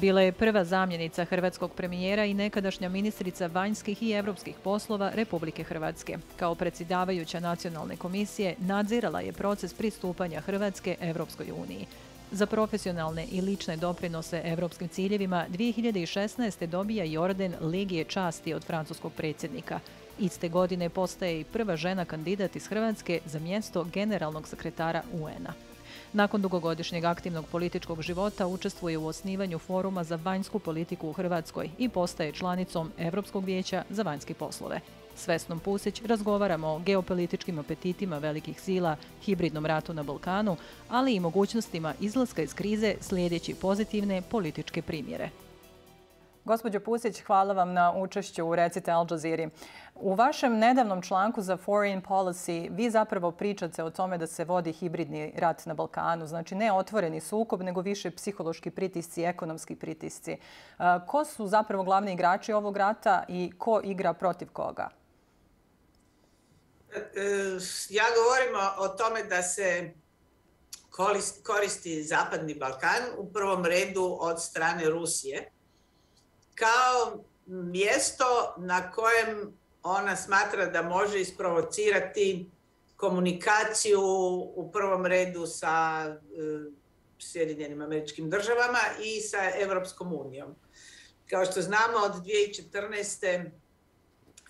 Bila je prva zamjenica hrvatskog premijera i nekadašnja ministrica vanjskih i europskih poslova Republike Hrvatske. Kao predsjedavajuća nacionalne komisije nadzirala je proces pristupanja Hrvatske Europskoj uniji. Za profesionalne i lične doprinose europskim ciljevima 2016. dobija i orden Legije časti od francuskog predsjednika. Iste godine postaje i prva žena kandidat iz Hrvatske za mjesto generalnog sekretara UN-a. Nakon dugogodišnjeg aktivnog političkog života učestvuje u osnivanju foruma za vanjsku politiku u Hrvatskoj i postaje članicom Europskog vijeća za vanjske poslove. S Vesnom Pusić razgovaramo o geopolitičkim apetitima velikih sila, hibridnom ratu na Balkanu, ali i mogućnostima izlaska iz krize slijedeći pozitivne političke primjere. Gospođo Pusić, hvala vam na učešću u Recite Al Jazeera. U vašem nedavnom članku za Foreign Policy vi zapravo pričate o tome da se vodi hibridni rat na Balkanu. Znači ne otvoreni sukob, nego više psihološki pritisci, ekonomski pritisci. Ko su zapravo glavni igrači ovog rata i ko igra protiv koga? Ja govorim o tome da se koristi Zapadni Balkan u prvom redu od strane Rusije kao mjesto na kojem ona smatra da može isprovocirati komunikaciju u prvom redu sa e, Sjedinjenim američkim državama i sa Europskom unijom. Kao što znamo od 2014.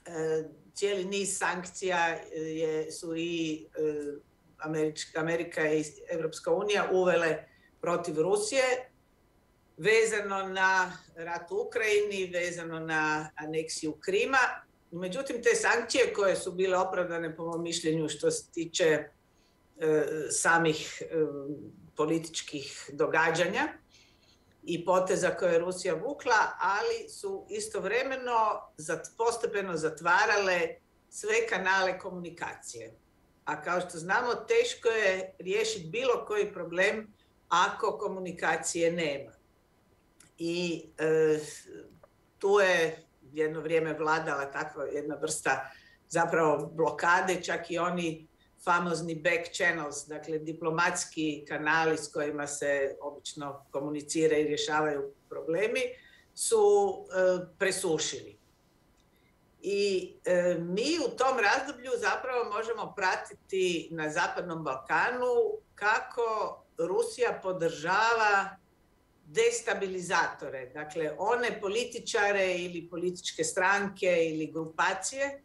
E, cijeli niz sankcija je, su i e, Amerika i Europska unija uvele protiv Rusije vezano na rat u Ukrajini, vezano na aneksiju Krima. Međutim, te sankcije koje su bile opravdane po mom mišljenju što se tiče e, samih e, političkih događanja i poteza koje je Rusija vukla, ali su istovremeno postepeno zatvarale sve kanale komunikacije. A kao što znamo, teško je riješiti bilo koji problem ako komunikacije nema i e, tu je jedno vrijeme vladala takva jedna vrsta zapravo blokade, čak i oni famozni back channels, dakle diplomatski kanali s kojima se obično komunicira i rješavaju problemi, su e, presušili. I e, mi u tom razdoblju zapravo možemo pratiti na Zapadnom Balkanu kako Rusija podržava destabilizatore, dakle one političare ili političke stranke ili grupacije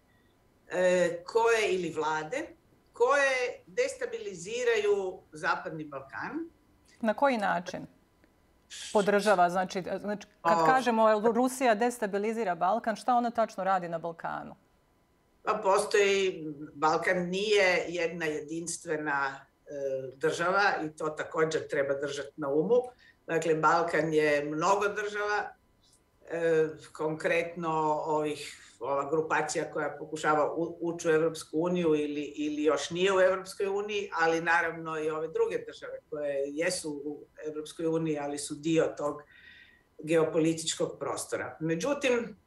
e, koje ili vlade koje destabiliziraju Zapadni Balkan. Na koji način? Podržava, znači, znači kad kažemo Rusija destabilizira Balkan, šta ona tačno radi na Balkanu? Pa postoji, Balkan nije jedna jedinstvena e, država i to također treba držati na umu. Dakle, Balkan je mnogo država, konkretno ovih, ova grupacija koja pokušava ući u Europsku uniju ili, ili još nije u Europskoj uniji, ali naravno i ove druge države koje jesu u Europskoj uniji, ali su dio tog geopolitičkog prostora. Međutim,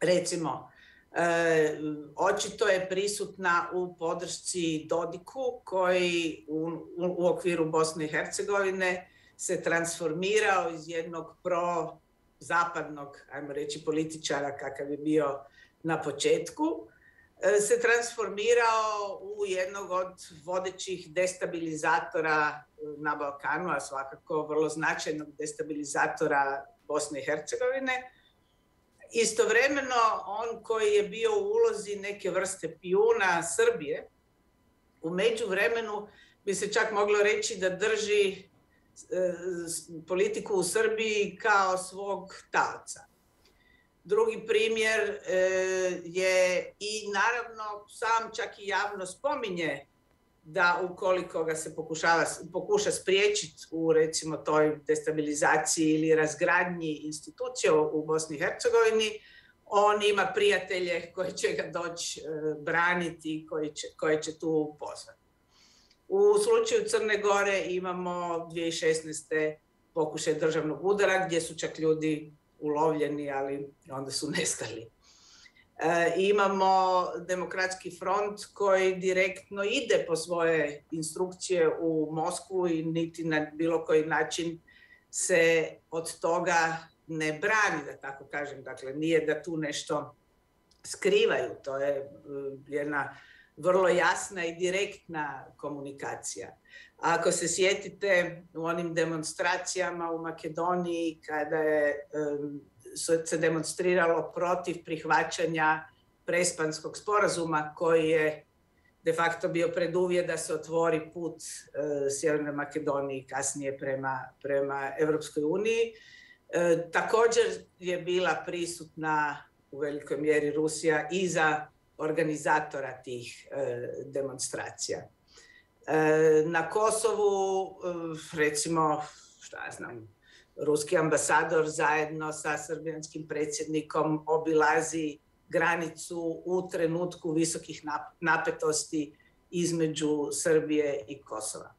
recimo, e, očito je prisutna u podršci Dodiku koji u, u, u okviru Bosne i Hercegovine se transformirao iz jednog pro-zapadnog, ajmo reći, političara kakav je bio na početku, e, se transformirao u jednog od vodećih destabilizatora e, na Balkanu, a svakako vrlo značajnog destabilizatora Bosne i Hercegovine. Istovremeno, on koji je bio u ulozi neke vrste pijuna Srbije, u međuvremenu bi se čak moglo reći da drži politiku u Srbiji kao svog talca. Drugi primjer e, je i naravno sam čak i javno spominje da ukoliko ga se pokušava, pokuša spriječiti u recimo toj destabilizaciji ili razgradnji institucija u Bosni i Hercegovini, on ima prijatelje koji će ga doći e, braniti i koji će, koje će tu pozvati. U slučaju Crne Gore imamo 2016. pokušaj državnog udara gdje su čak ljudi ulovljeni, ali onda su nestali. E, imamo demokratski front koji direktno ide po svoje instrukcije u Moskvu i niti na bilo koji način se od toga ne brani, da tako kažem. Dakle, nije da tu nešto skrivaju. To je e, jedna vrlo jasna i direktna komunikacija. Ako se sjetite u onim demonstracijama u Makedoniji kada je se demonstriralo protiv prihvaćanja prespanskog sporazuma koji je de facto bio preduvjet da se otvori put e, Sjevernoj Makedoniji kasnije prema, prema Europskoj uniji. E, također je bila prisutna u velikoj mjeri Rusija i za organizatora tih e, demonstracija. E, na Kosovu, e, recimo, šta ja znam, ruski ambasador zajedno sa srbijanskim predsjednikom obilazi granicu u trenutku visokih napetosti između Srbije i Kosova.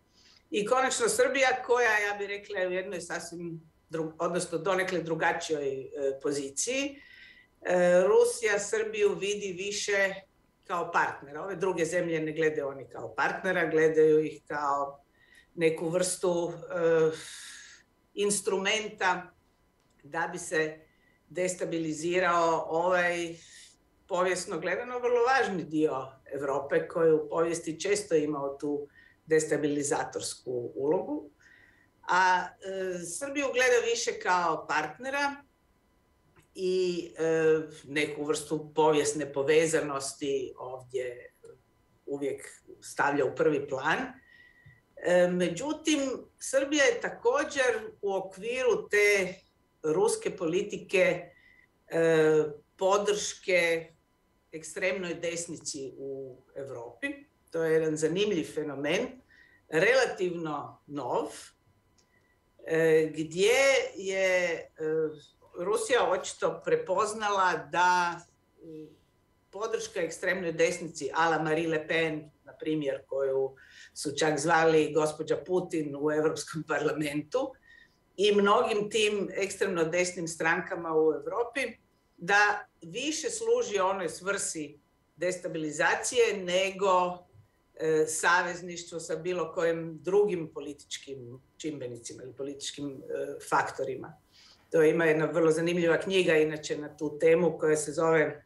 I konačno Srbija koja, ja bih rekla, je u jednoj sasvim, odnosno donekle drugačijoj poziciji. Rusija Srbiju vidi više kao partnera. Ove druge zemlje ne gledaju oni kao partnera, gledaju ih kao neku vrstu uh, instrumenta da bi se destabilizirao ovaj povijesno gledano vrlo važni dio Europe koji u povijesti često imao tu destabilizatorsku ulogu. A e, Srbiju gleda više kao partnera i e, neku vrstu povijesne povezanosti ovdje uvijek stavlja u prvi plan. E, međutim, Srbija je također u okviru te ruske politike e, podrške ekstremnoj desnici u Europi. To je jedan zanimljiv fenomen, relativno nov, gdje je Rusija očito prepoznala da podrška ekstremnoj desnici ala Marie Le Pen, na primjer, koju su čak zvali gospođa Putin u Europskom parlamentu i mnogim tim ekstremno desnim strankama u Europi, da više služi onoj svrsi destabilizacije nego e, savezništvo sa bilo kojim drugim političkim čimbenicima ili političkim e, faktorima. To ima jedna vrlo zanimljiva knjiga inače na tu temu koja se zove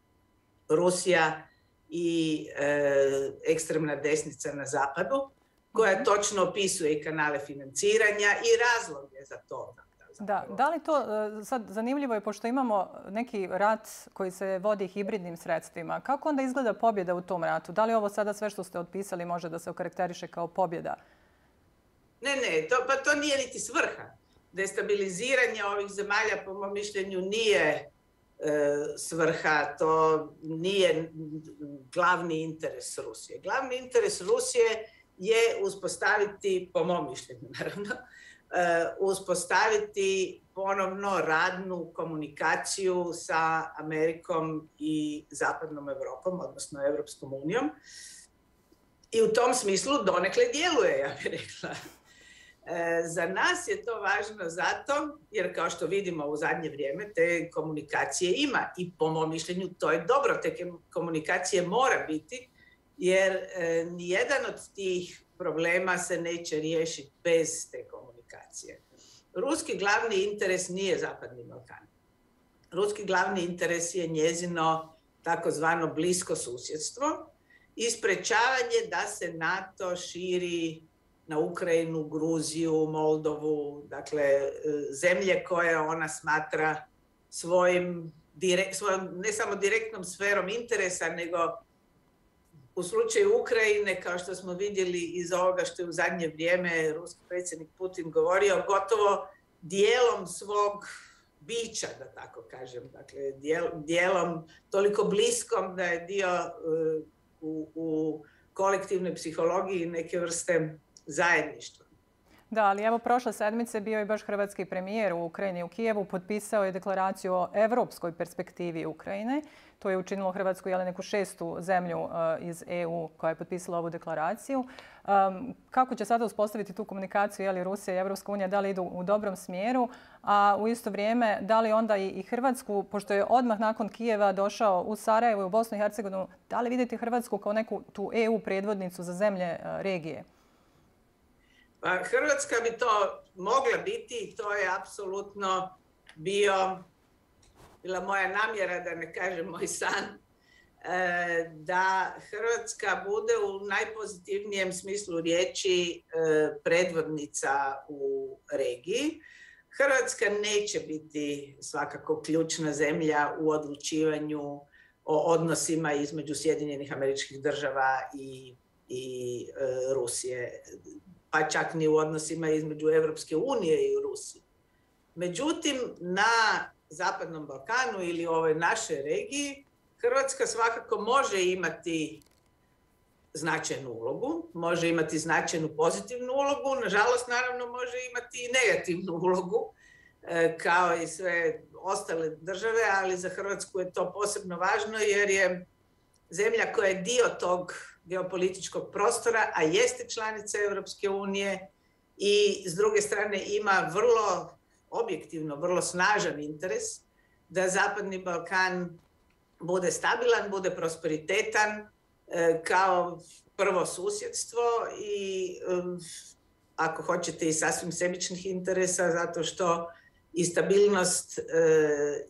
Rusija i e, ekstremna desnica na zapadu koja mhm. točno opisuje i kanale financiranja i razloge za to. Da, da li to, e, sad zanimljivo je, pošto imamo neki rat koji se vodi hibridnim sredstvima, kako onda izgleda pobjeda u tom ratu? Da li ovo sada sve što ste otpisali može da se okarakteriše kao pobjeda? Ne, ne, to, pa to nije niti svrha destabiliziranje ovih zemalja po mom mišljenju nije e, svrha, to nije glavni interes Rusije. Glavni interes Rusije je uspostaviti, po mom mišljenju naravno, e, uspostaviti ponovno radnu komunikaciju sa Amerikom i zapadnom Europom, odnosno Europskom unijom. I u tom smislu donekle djeluje, ja bih rekla. E, za nas je to važno zato, jer kao što vidimo u zadnje vrijeme, te komunikacije ima i po mom mišljenju to je dobro, te komunikacije mora biti, jer e, nijedan od tih problema se neće riješiti bez te komunikacije. Ruski glavni interes nije Zapadni Balkan. Ruski glavni interes je njezino takozvano blisko susjedstvo i sprečavanje da se NATO širi na Ukrajinu, Gruziju, Moldovu, dakle e, zemlje koje ona smatra svojim, svojom ne samo direktnom sferom interesa, nego u slučaju Ukrajine, kao što smo vidjeli iz ovoga što je u zadnje vrijeme ruski predsjednik Putin govorio, gotovo dijelom svog bića, da tako kažem, dakle dijelom toliko bliskom da je dio e, u, u kolektivnoj psihologiji neke vrste zajedništva. Da, ali evo prošle sedmice bio je baš hrvatski premijer u Ukrajini u Kijevu, potpisao je deklaraciju o evropskoj perspektivi Ukrajine. To je učinilo Hrvatsku jeli, neku šestu zemlju uh, iz EU koja je potpisala ovu deklaraciju. Kako će sada uspostaviti tu komunikaciju jeli, Rusija i Evropska unija, da li idu u dobrom smjeru, a u isto vrijeme da li onda i, Hrvatsku, pošto je odmah nakon Kijeva došao u Sarajevo i u Bosnu i Hercegovinu, da li vidite Hrvatsku kao neku tu EU predvodnicu za zemlje uh, regije? Pa Hrvatska bi to mogla biti i to je apsolutno bio, bila moja namjera, da ne kažem moj san, e, da Hrvatska bude u najpozitivnijem smislu riječi e, predvodnica u regiji. Hrvatska neće biti svakako ključna zemlja u odlučivanju o odnosima između Sjedinjenih američkih država i, i e, Rusije pa čak ni u odnosima između Evropske unije i Rusije. Međutim, na Zapadnom Balkanu ili ovoj našoj regiji, Hrvatska svakako može imati značajnu ulogu, može imati značajnu pozitivnu ulogu, nažalost naravno može imati i negativnu ulogu, e, kao i sve ostale države, ali za Hrvatsku je to posebno važno jer je zemlja koja je dio tog geopolitičkog prostora, a jeste članica Europske unije i s druge strane ima vrlo objektivno, vrlo snažan interes da Zapadni Balkan bude stabilan, bude prosperitetan e, kao prvo susjedstvo i ako hoćete i sasvim sebičnih interesa zato što i stabilnost e,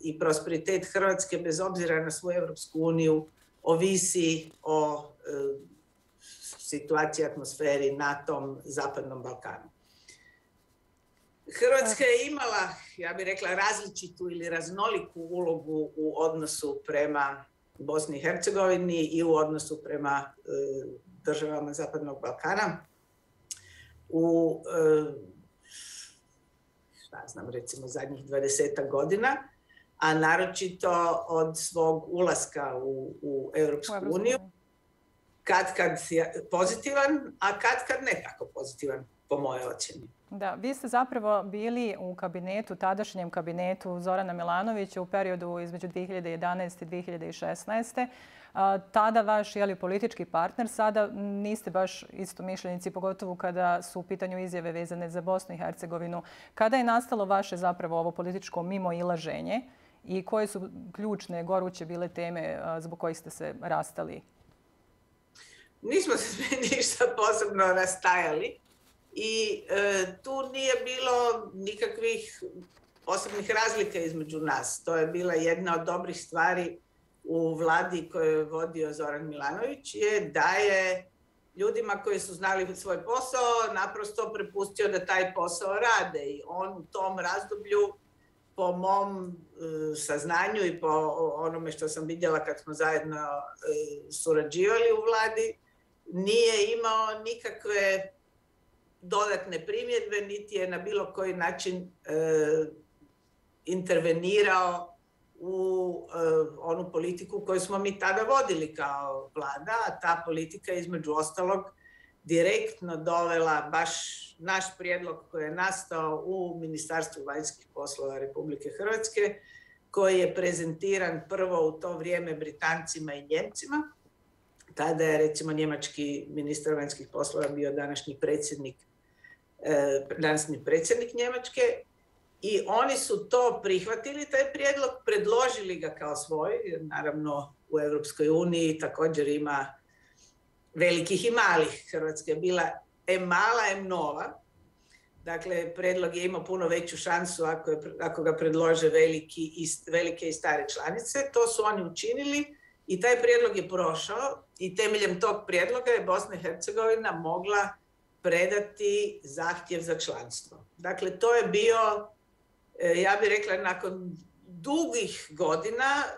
i prosperitet Hrvatske bez obzira na svoju Europsku uniju ovisi o e, situaciji, atmosferi na tom zapadnom Balkanu. Hrvatska je imala, ja bih rekla, različitu ili raznoliku ulogu u odnosu prema Bosni i Hercegovini i u odnosu prema e, državama Zapadnog Balkana. U, e, šta znam, recimo zadnjih 20 godina, a naročito od svog ulaska u, u Europsku uniju kad kad pozitivan, a kad kad ne tako pozitivan po mojoj ocjeni. Da, vi ste zapravo bili u kabinetu, tadašnjem kabinetu Zorana Milanovića u periodu između 2011. i 2016. tada vaš jeli, politički partner, sada niste baš isto mišljenici, pogotovo kada su u pitanju izjave vezane za Bosnu i Hercegovinu. Kada je nastalo vaše zapravo ovo političko mimo ilaženje i koje su ključne, goruće bile teme zbog kojih ste se rastali nismo se ništa posebno rastajali i e, tu nije bilo nikakvih posebnih razlika između nas. To je bila jedna od dobrih stvari u vladi koju je vodio Zoran Milanović je da je ljudima koji su znali svoj posao naprosto prepustio da taj posao rade i on u tom razdoblju po mom e, saznanju i po onome što sam vidjela kad smo zajedno e, surađivali u vladi nije imao nikakve dodatne primjedbe, niti je na bilo koji način e, intervenirao u e, onu politiku koju smo mi tada vodili kao vlada, a ta politika između ostalog direktno dovela baš naš prijedlog koji je nastao u Ministarstvu vanjskih poslova Republike Hrvatske, koji je prezentiran prvo u to vrijeme Britancima i Njemcima, tada je recimo njemački ministar vanjskih poslova bio današnji predsjednik, e, današnji predsjednik Njemačke i oni su to prihvatili, taj prijedlog, predložili ga kao svoj, naravno u Europskoj uniji također ima velikih i malih. Hrvatska je bila em mala, em nova. Dakle, predlog je imao puno veću šansu ako, je, ako ga predlože veliki i, velike i stare članice. To su oni učinili i taj prijedlog je prošao i temeljem tog prijedloga je Bosna i Hercegovina mogla predati zahtjev za članstvo. Dakle, to je bio, e, ja bih rekla, nakon dugih godina e,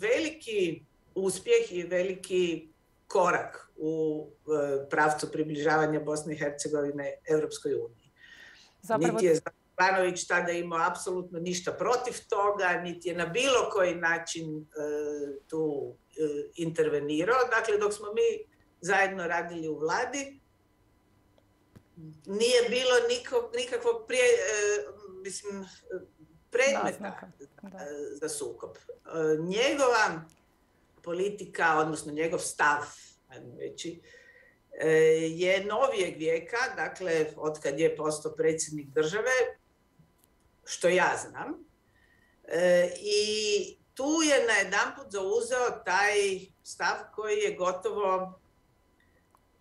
veliki uspjeh i veliki korak u e, pravcu približavanja Bosne i Hercegovine Europskoj uniji. Zapravo... Niti je Banović tada imao apsolutno ništa protiv toga, niti je na bilo koji način tu intervenirao. Dakle, dok smo mi zajedno radili u vladi, nije bilo nikakvog prije, mislim, predmeta za sukob. Njegova politika, odnosno njegov stav, ajmo reći, je novijeg vijeka, dakle, od kad je postao predsjednik države, što ja znam. I tu je na jedan put zauzeo taj stav koji je gotovo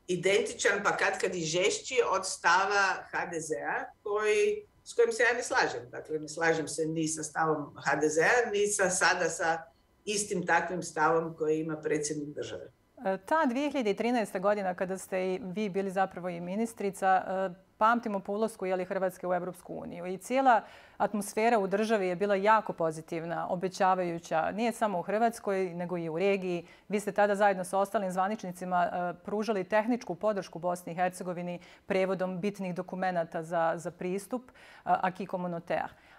identičan, pa kad kad i žešći od stava HDZ-a koji, s kojim se ja ne slažem. Dakle, ne slažem se ni sa stavom HDZ-a, ni sa sada sa istim takvim stavom koji ima predsjednik države. E, ta 2013. godina kada ste i vi bili zapravo i ministrica, e, pamtimo po ulasku Hrvatske u Europsku uniju. I cijela atmosfera u državi je bila jako pozitivna, obećavajuća. Nije samo u Hrvatskoj, nego i u regiji. Vi ste tada zajedno sa ostalim zvaničnicima e, pružali tehničku podršku Bosni i Hercegovini prevodom bitnih dokumenata za, za pristup Aki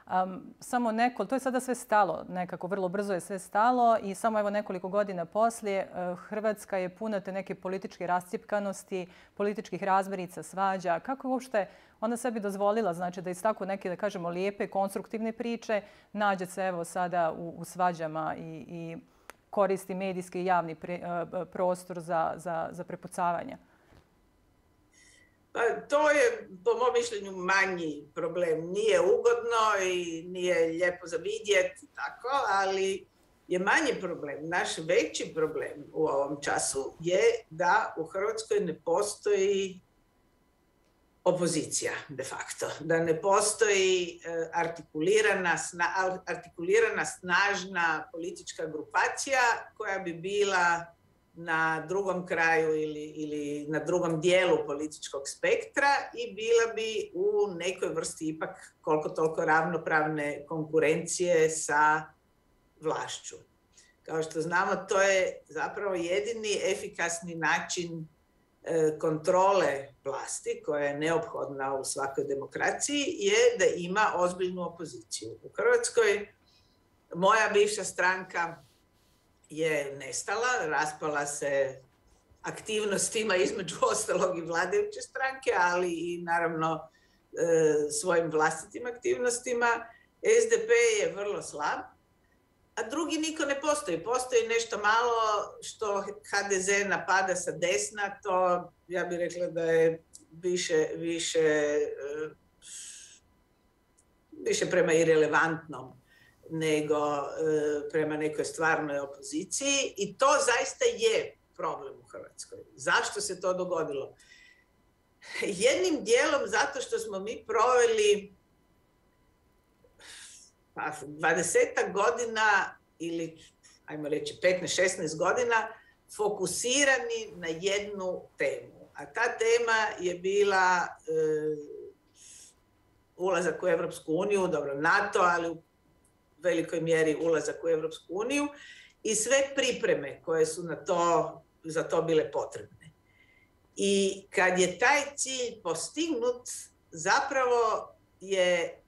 Communautaire samo neko, to je sada sve stalo, nekako vrlo brzo je sve stalo i samo evo nekoliko godina poslije e, Hrvatska je puna te neke političke rascjepkanosti, političkih razmirica, svađa. Kako je uopšte onda sebi dozvolila znači, da iz tako neke, da kažemo, lijepe, konstruktivne priče nađe se evo sada u, svađama i, i koristi medijski i javni e, prostor za, za, za prepucavanje? To je po mom mišljenju manji problem. Nije ugodno i nije lijepo za vidjeti tako, ali je manji problem. Naš veći problem u ovom času je da u Hrvatskoj ne postoji opozicija de facto. Da ne postoji e, artikulirana, artikulirana snažna politička grupacija koja bi bila na drugom kraju ili, ili na drugom dijelu političkog spektra i bila bi u nekoj vrsti ipak koliko toliko ravnopravne konkurencije sa vlašću. Kao što znamo, to je zapravo jedini efikasni način e, kontrole vlasti koja je neophodna u svakoj demokraciji je da ima ozbiljnu opoziciju. U Hrvatskoj moja bivša stranka je nestala, raspala se aktivnostima između ostalog i vladajuće stranke, ali i naravno e, svojim vlastitim aktivnostima. SDP je vrlo slab, a drugi niko ne postoji. Postoji nešto malo što HDZ napada sa desna, to ja bih rekla da je više, više, e, više prema irelevantnom nego e, prema nekoj stvarnoj opoziciji i to zaista je problem u Hrvatskoj. Zašto se to dogodilo? Jednim dijelom zato što smo mi proveli pa, 20 godina ili ajmo reći 15-16 godina fokusirani na jednu temu. A ta tema je bila e, ulazak u Europsku uniju, dobro NATO, ali u velikoj mjeri ulazak u Europsku uniju i sve pripreme koje su na to, za to bile potrebne. I kad je taj cilj postignut, zapravo je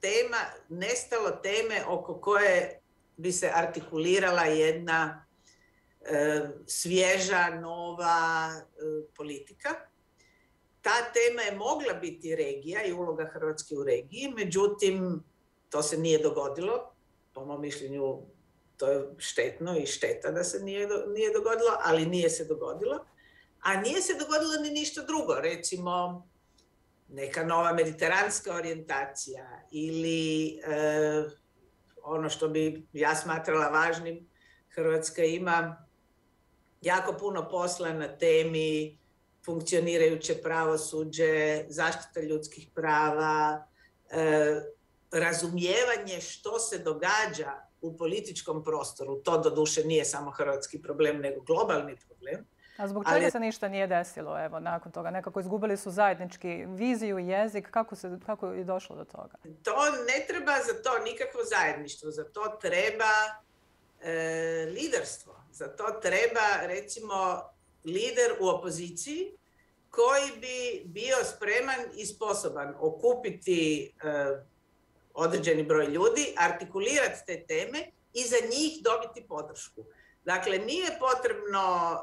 tema, nestalo teme oko koje bi se artikulirala jedna e, svježa, nova e, politika. Ta tema je mogla biti regija i uloga Hrvatske u regiji, međutim to se nije dogodilo. Po mom mišljenju to je štetno i šteta da se nije, nije dogodilo, ali nije se dogodilo. A nije se dogodilo ni ništa drugo. Recimo, neka nova mediteranska orijentacija ili e, ono što bi ja smatrala važnim, Hrvatska ima jako puno posla na temi funkcionirajuće pravosuđe, zaštita ljudskih prava, e, razumijevanje što se događa u političkom prostoru, to doduše nije samo hrvatski problem, nego globalni problem. A zbog čega se ništa nije desilo evo, nakon toga? Nekako izgubili su zajednički viziju, jezik. Kako, se, kako je došlo do toga? To ne treba za to nikakvo zajedništvo. Za to treba e, liderstvo. Za to treba, recimo, lider u opoziciji koji bi bio spreman i sposoban okupiti e, određeni broj ljudi, artikulirati te teme i za njih dobiti podršku. Dakle, nije potrebno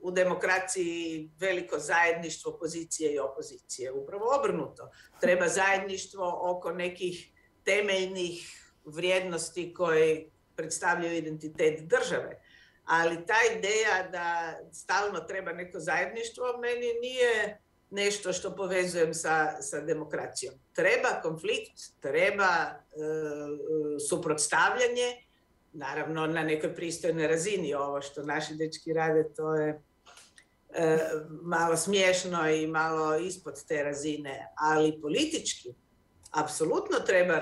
u demokraciji veliko zajedništvo pozicije i opozicije. Upravo obrnuto. Treba zajedništvo oko nekih temeljnih vrijednosti koje predstavljaju identitet države. Ali ta ideja da stalno treba neko zajedništvo meni nije nešto što povezujem sa, sa demokracijom. Treba konflikt, treba e, suprotstavljanje, naravno na nekoj pristojnoj razini. Ovo što naši dečki rade, to je e, malo smiješno i malo ispod te razine, ali politički apsolutno treba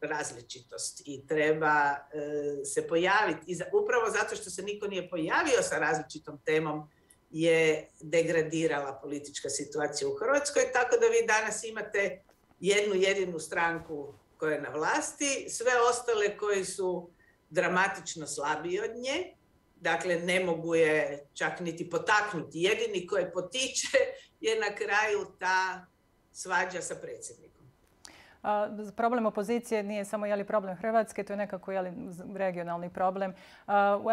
različitost i treba e, se pojaviti. I upravo zato što se niko nije pojavio sa različitom temom, je degradirala politička situacija u Hrvatskoj, tako da vi danas imate jednu jedinu stranku koja je na vlasti, sve ostale koji su dramatično slabiji od nje, dakle ne mogu je čak niti potaknuti. Jedini koji potiče je na kraju ta svađa sa predsjednikom. Problem opozicije nije samo jeli problem Hrvatske, to je nekako jeli, regionalni problem.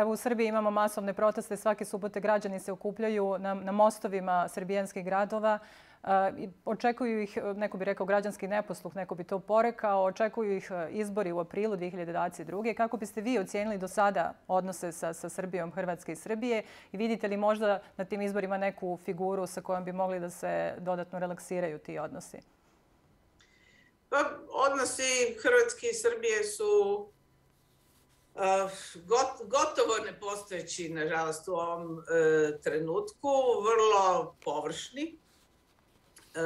Evo u Srbiji imamo masovne proteste, svake subote građani se okupljaju na, na mostovima srbijanskih gradova. Očekuju ih, neko bi rekao, građanski neposluh, neko bi to porekao. Očekuju ih izbori u aprilu 2022. Kako biste vi ocijenili do sada odnose sa, sa Srbijom, Hrvatske i Srbije? I vidite li možda na tim izborima neku figuru sa kojom bi mogli da se dodatno relaksiraju ti odnosi? Pa, odnosi Hrvatske i Srbije su gotovo nepostojeći, nažalost, u ovom e, trenutku, vrlo površni. E,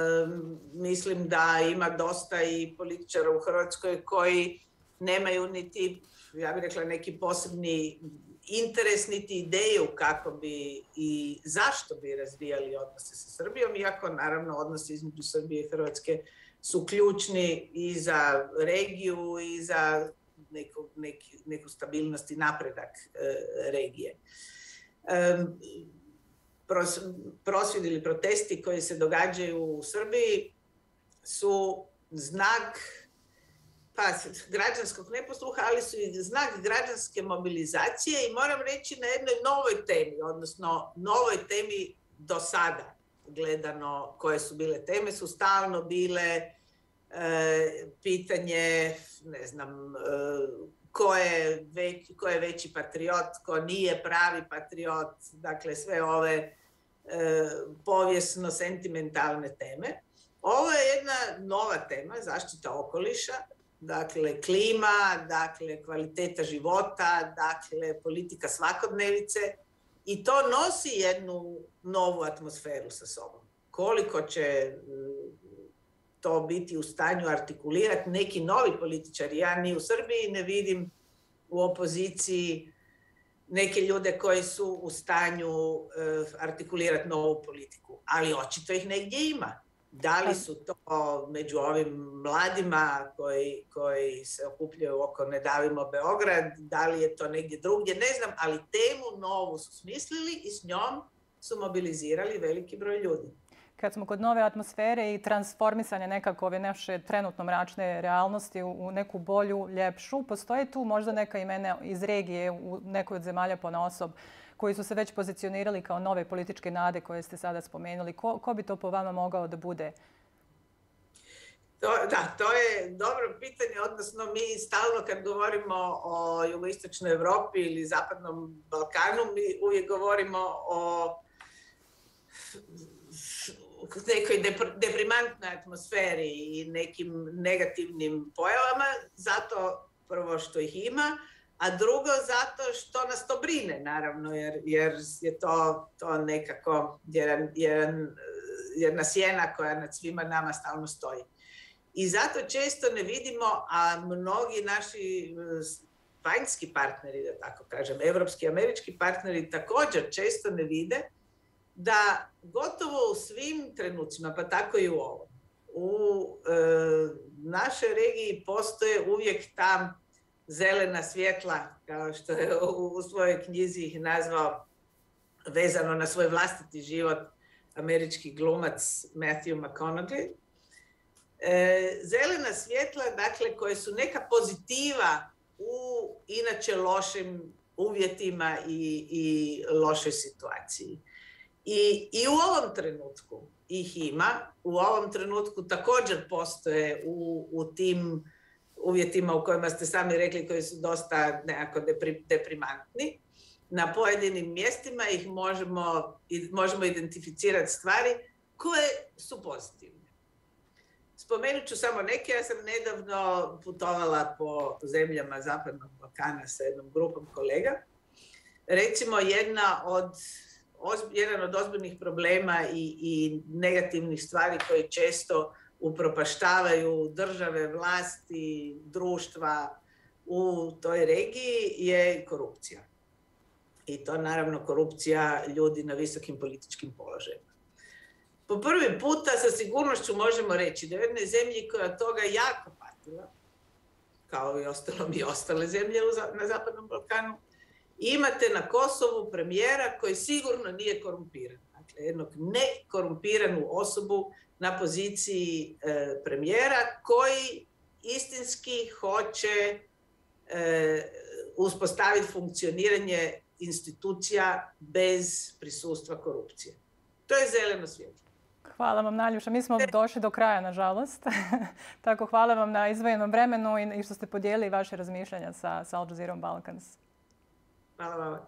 mislim da ima dosta i političara u Hrvatskoj koji nemaju niti, ja bih rekla, neki posebni interes, niti ideju kako bi i zašto bi razvijali odnose sa Srbijom, iako naravno odnosi između Srbije i Hrvatske su ključni i za regiju i za neku, neki, neku stabilnost i napredak e, regije. E, pros, prosvjedi ili protesti koji se događaju u Srbiji su znak pa, građanskog neposluha, ali su i znak građanske mobilizacije i moram reći na jednoj novoj temi, odnosno novoj temi do sada gledano koje su bile teme, su stalno bile E, pitanje, ne znam, e, ko je, već, ko je veći patriot, ko nije pravi patriot, dakle sve ove e, povijesno-sentimentalne teme. Ovo je jedna nova tema, zaštita okoliša, dakle klima, dakle kvaliteta života, dakle politika svakodnevice i to nosi jednu novu atmosferu sa sobom. Koliko će to biti u stanju artikulirati neki novi političari. Ja ni u Srbiji ne vidim u opoziciji neke ljude koji su u stanju uh, artikulirati novu politiku. Ali očito ih negdje ima. Da li su to među ovim mladima koji, koji se okupljaju oko Ne davimo Beograd, da li je to negdje drugdje, ne znam, ali temu novu su smislili i s njom su mobilizirali veliki broj ljudi kad smo kod nove atmosfere i transformisanja nekako ove naše trenutno mračne realnosti u neku bolju, ljepšu, postoje tu možda neka imena iz regije u nekoj od zemalja po osob koji su se već pozicionirali kao nove političke nade koje ste sada spomenuli. Ko, ko bi to po vama mogao da bude? To, da, to je dobro pitanje, odnosno mi stalno kad govorimo o jugoistočnoj Evropi ili zapadnom Balkanu, mi uvijek govorimo o nekoj deprimantnoj atmosferi i nekim negativnim pojavama, zato prvo što ih ima, a drugo zato što nas to brine, naravno, jer, jer je to, to nekako jedan, jedan, jedna sjena koja nad svima nama stalno stoji. I zato često ne vidimo, a mnogi naši vanjski partneri, da tako kažem, evropski američki partneri također često ne vide da gotovo u svim trenucima, pa tako i u ovom, u e, našoj regiji postoje uvijek ta zelena svjetla, kao što je u, svojoj knjizi ih nazvao vezano na svoj vlastiti život američki glumac Matthew McConaughey. E, zelena svjetla, dakle, koje su neka pozitiva u inače lošim uvjetima i, i lošoj situaciji. I, I u ovom trenutku ih ima, u ovom trenutku također postoje u, u tim uvjetima u kojima ste sami rekli koji su dosta nekako deprimantni. Na pojedinim mjestima ih možemo, možemo identificirati stvari koje su pozitivne. Spomenut ću samo neke, ja sam nedavno putovala po zemljama Zapadnog Balkana sa jednom grupom kolega. Recimo jedna od, jedan od ozbiljnih problema i, i negativnih stvari koje često upropaštavaju države, vlasti, društva u toj regiji je korupcija. I to naravno korupcija ljudi na visokim političkim položajima. Po prvi puta sa sigurnošću možemo reći da je jednoj zemlji koja toga jako patila, kao i ostalo i ostale zemlje na Zapadnom Balkanu, imate na Kosovu premijera koji sigurno nije korumpiran. Dakle, jednog nekorumpiranu osobu na poziciji e, premijera koji istinski hoće e, uspostaviti funkcioniranje institucija bez prisustva korupcije. To je zeleno svjetlo. Hvala vam Naljuša. Mi smo došli do kraja, nažalost. Tako hvala vam na izvojenom vremenu i što ste podijelili vaše razmišljanja sa, sa Al Jazeera Balkans. Hvala vama.